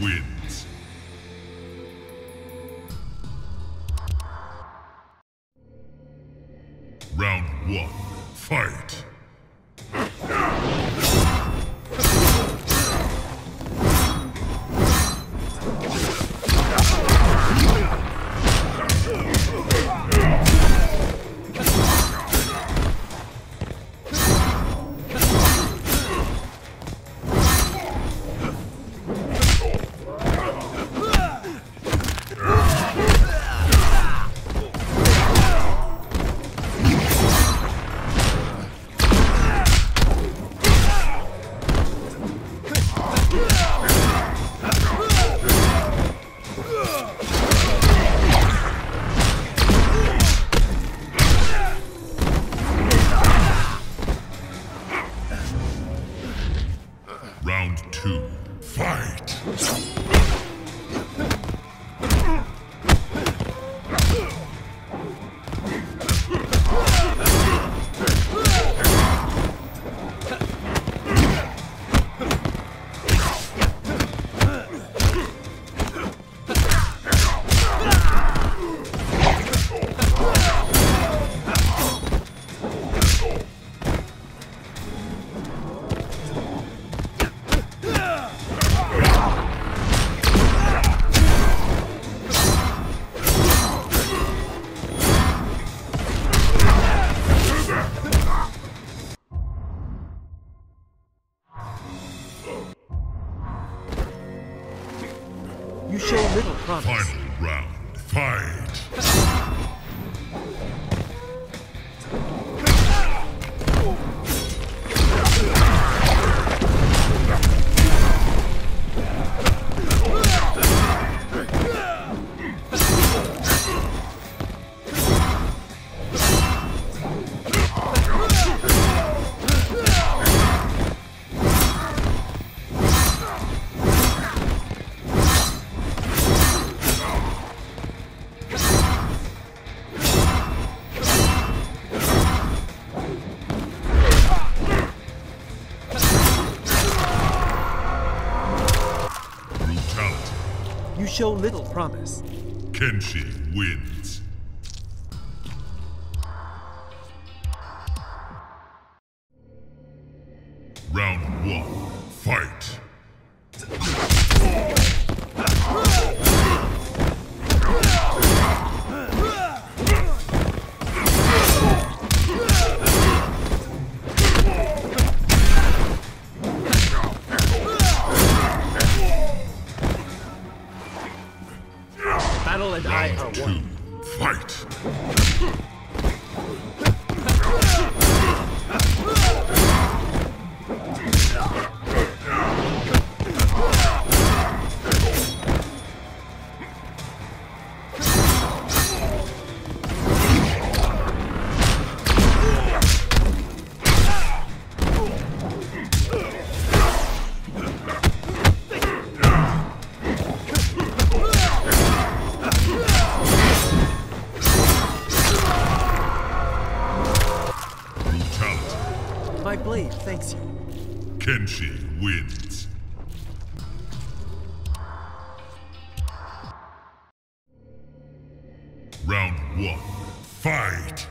wins. Round one, fight. Round two, fight. Show little promise. Kenshi wins. Kenshi wins. Round one, fight.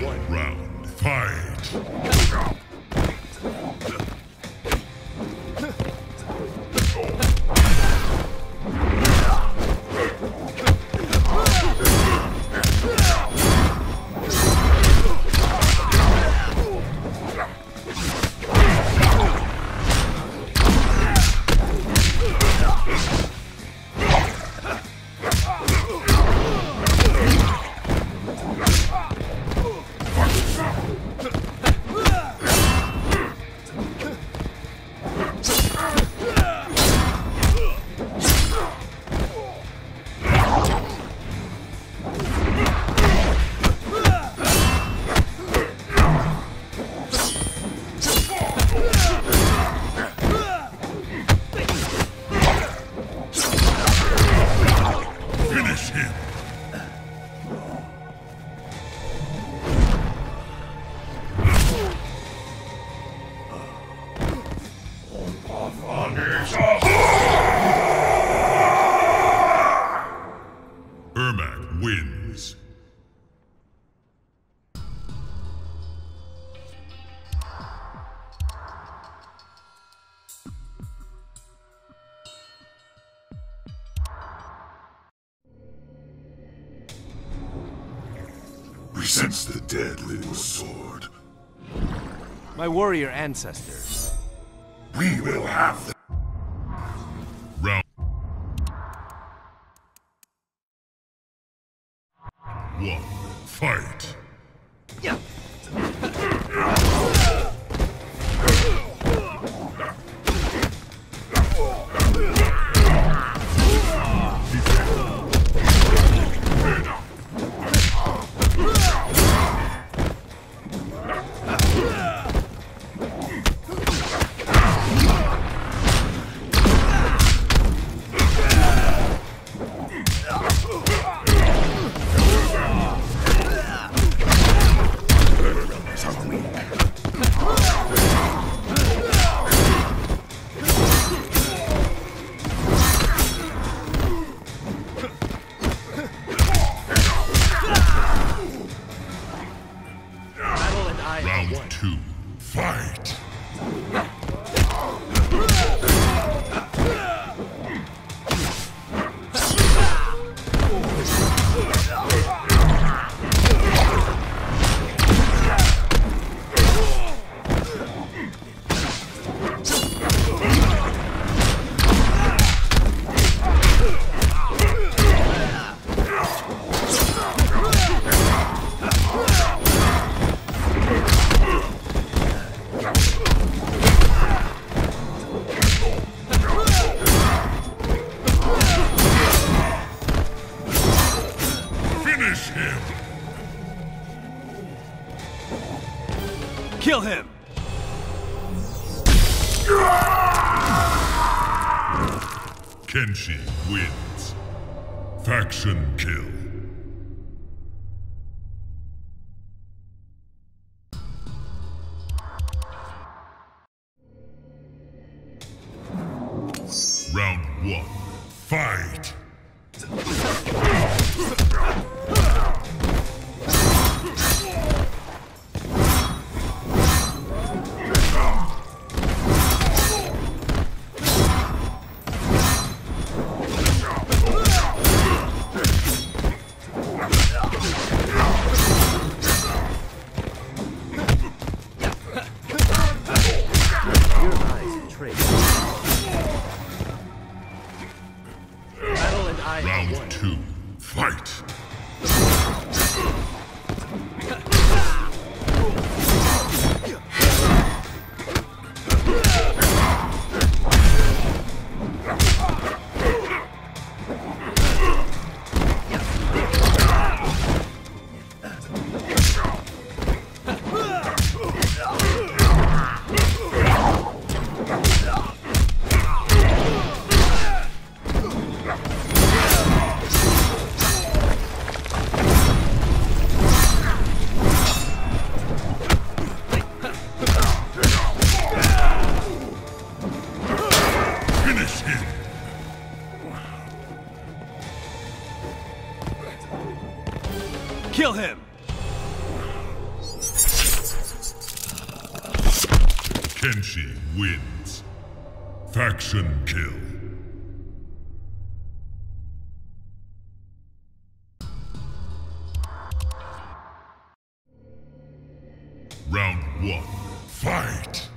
Round fight. Sense the dead little sword. My warrior ancestors. We will have the Kill him! Kenshi wins. Faction kill. Round one. Fight.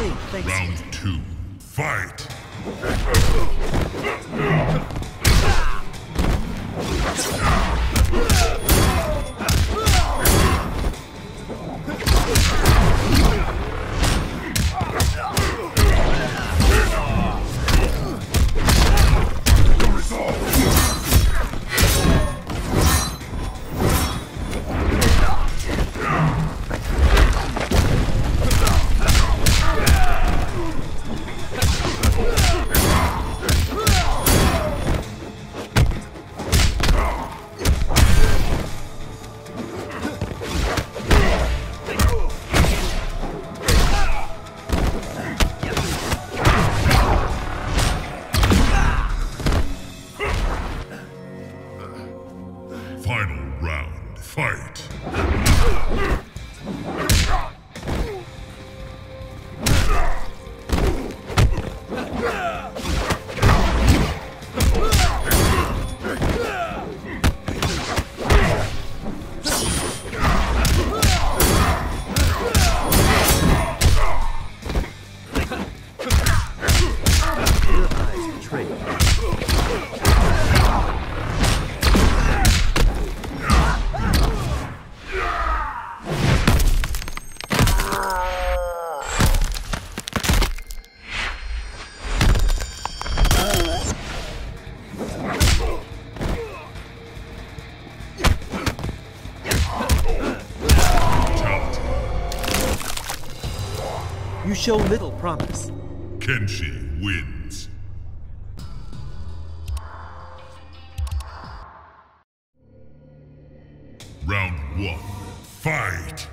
Thanks. Round two, fight! Resolve! Show little promise. Kenshi wins. Round one. Fight!